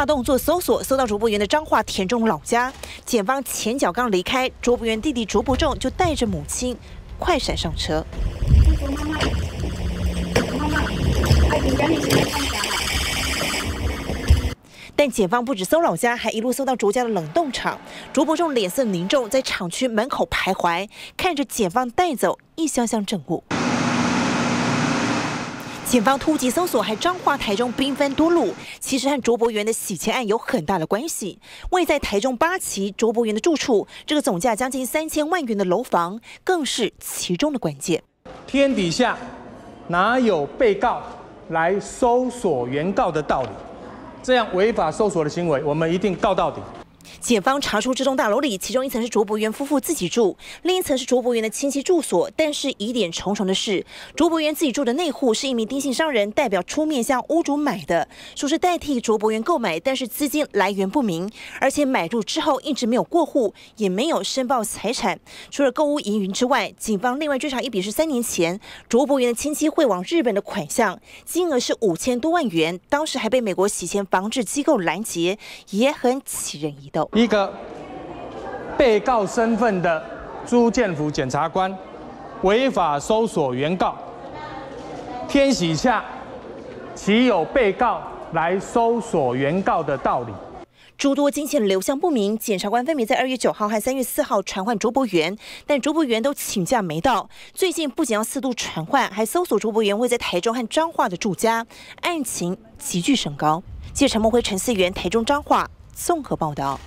大动作搜索，搜到卓博源的彰化田中老家。检方前脚刚离开，卓博源弟弟卓博仲就带着母亲快闪上车。但检方不止搜老家，还一路搜到卓家的冷冻厂。卓博仲脸色凝重，在厂区门口徘徊，看着检方带走一箱箱证物。警方突击搜索，还彰化台中兵分多路，其实和卓博源的洗钱案有很大的关系。位在台中八旗卓博源的住处，这个总价将近三千万元的楼房，更是其中的关键。天底下哪有被告来搜索原告的道理？这样违法搜索的行为，我们一定告到底。检方查出这栋大楼里，其中一层是卓博源夫妇自己住，另一层是卓博源的亲戚住所。但是疑点重重的是，卓博源自己住的内户是一名丁姓商人代表出面向屋主买的，说是代替卓博源购买，但是资金来源不明，而且买入之后一直没有过户，也没有申报财产。除了购物疑云之外，警方另外追查一笔是三年前卓博源的亲戚汇往日本的款项，金额是五千多万元，当时还被美国洗钱防治机构拦截，也很起人疑窦。一个被告身份的朱建福检察官违法搜索原告，天喜下岂有被告来搜索原告的道理？诸多金钱流向不明，检察官分别在二月九号和三月四号传唤卓博源，但卓博源都请假没到。最近不仅要四度传唤，还搜索卓博源位在台中和彰化的住家，案情急剧升高。记者陈梦辉、陈思源，台中彰化综合报道。